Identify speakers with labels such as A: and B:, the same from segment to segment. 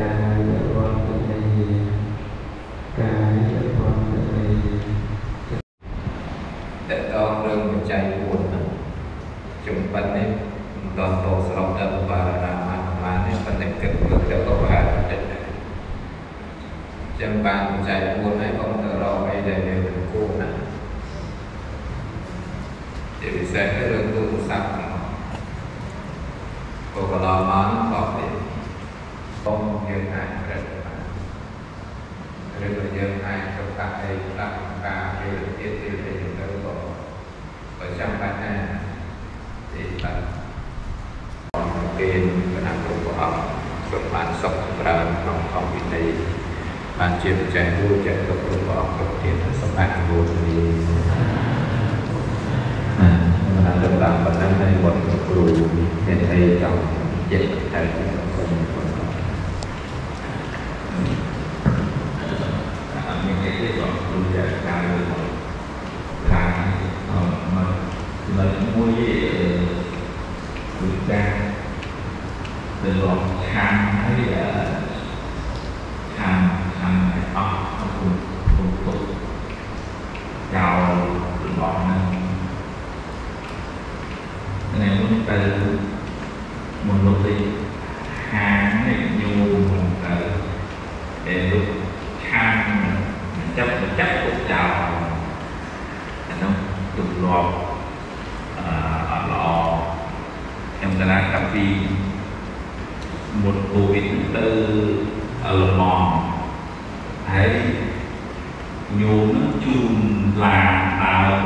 A: កាយវន្តនីកាយវន្តនី
B: តកតងរឿងបច្ច័យ4ហ្នឹងជំពិតនេះមិនតតស្រុកដល់បារាមាប្រមាណនេះប៉ុន្តែគិតមើលទៅក៏ប្រហែលបន្តិចដែរចឹងបានបច្ច័យ4ហើយកុំទៅរកអីដែលវាមិនគួរណាជាពិសេសគឺរឿងទូរស័ព្ទហ្នឹងក៏កន្លងមកហ្នឹងក៏វា កុំយើងអាចប្រឹកបានឬក៏យើងអាចទៅកាត់អីខ្លះការពេលទៀតទៀតទៅទៅក៏ក៏ចាំបាច់ដែរទីបាទពេលគណៈគ្រប់ព្រះអង្គសូមបានសុខចម្រើនក្នុងអង្គវិន័យបានជាបច្ច័យមួយចែកគ្រប់ព្រះអង្គគ្រប់ទៀតសម្បត្តិអនុមោទនីអាបានទៅតាមបណ្ដឹងនៃវត្តគ្រូមានអីចង់និយាយតែសូមអរគុណ
C: ได้สอนดูจากการเดินของทางมาเรามุ่ยดูจางเดินของทางให้ทางทางไหนอ๋อคุณคุณตุกยาวหรือบอกนะในมุ่งไป chấp chấp cuộc chào nó tục lọt ở lọ em ta đã cà phê một covid tư ở lò mòn thấy nhu nó chun là tao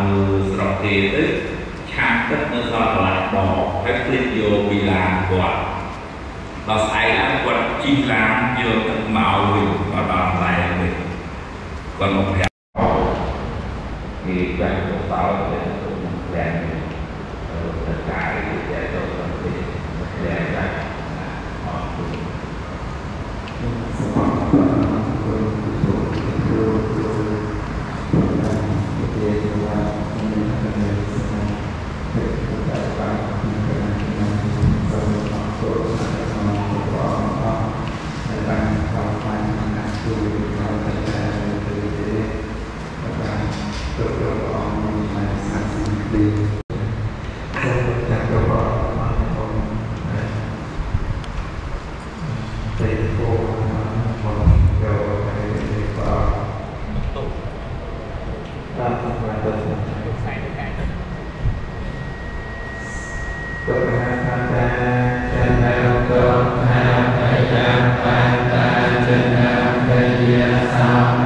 C: sọt tiền ấy chạm tất nó do là đỏ cái clip vô bị làm quả ដល់ស្អែកឡើងគាត់ជីកឡានយកទឹកមកវិញគាត់ដល់ឡែវិញគាត់មកប្រាប់គេបា នទៅសោទៅលែងទៅកាយទៅទៅទៅលែងដែរអរគុណ
A: Thank you. Thank you.